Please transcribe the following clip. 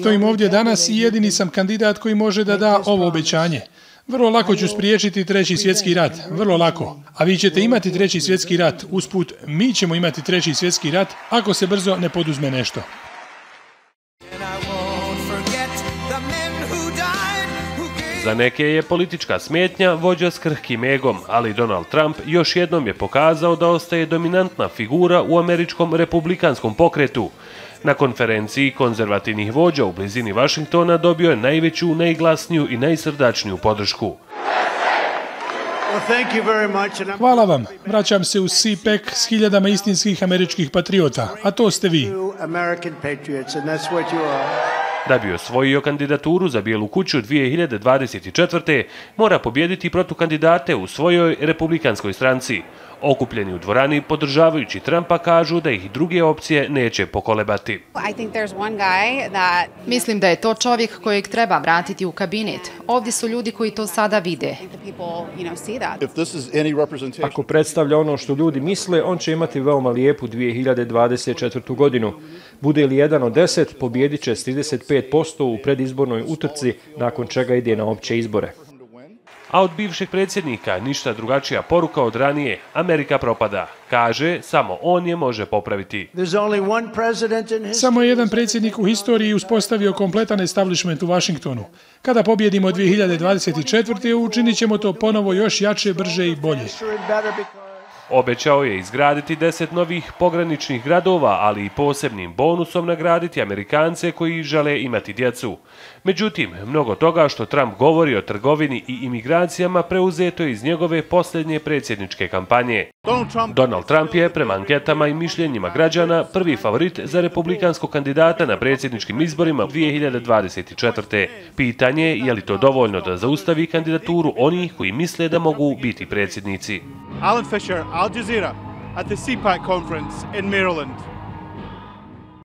Stojim ovdje danas i jedini sam kandidat koji može da da ovo obećanje. Vrlo lako ću spriječiti treći svjetski rat, vrlo lako. A vi ćete imati treći svjetski rat, usput mi ćemo imati treći svjetski rat ako se brzo ne poduzme nešto. Za neke je politička smetnja vođa s krhkim egom, ali Donald Trump još jednom je pokazao da ostaje dominantna figura u američkom republikanskom pokretu. Na konferenciji konzervativnih vođa u blizini Vašingtona dobio je najveću, najglasniju i najsrdačniju podršku. Hvala vam. Vraćam se u CPEC s hiljadama istinskih američkih patriota, a to ste vi. Da bi osvojio kandidaturu za Bijelu kuću 2024. mora pobjediti protukandidate u svojoj republikanskoj stranci. Okupljeni u dvorani podržavajući Trumpa kažu da ih druge opcije neće pokolebati. Mislim da je to čovjek kojeg treba vratiti u kabinet. Ovdje su ljudi koji to sada vide. Ako predstavlja ono što ljudi misle, on će imati veoma lijepu 2024. godinu. Bude li jedan od deset, pobjedit će s 35% u predizbornoj utrci, nakon čega ide na opće izbore a od bivšeg predsjednika ništa drugačija poruka od ranije, Amerika propada. Kaže, samo on je može popraviti. Samo jedan predsjednik u historiji uspostavio kompletan establishment u Washingtonu. Kada pobjedimo 2024. učinit ćemo to ponovo još jače, brže i bolje. Obećao je izgraditi deset novih pograničnih gradova, ali i posebnim bonusom nagraditi Amerikance koji žele imati djecu. Međutim, mnogo toga što Trump govori o trgovini i imigracijama preuzeto je iz njegove posljednje predsjedničke kampanje. Donald Trump je, prema anketama i mišljenjima građana, prvi favorit za republikanskog kandidata na predsjedničkim izborima 2024. Pitanje je je li to dovoljno da zaustavi kandidaturu onih koji misle da mogu biti predsjednici. Alan Fisher, Al Jazeera, at the CPAC conference in Maryland.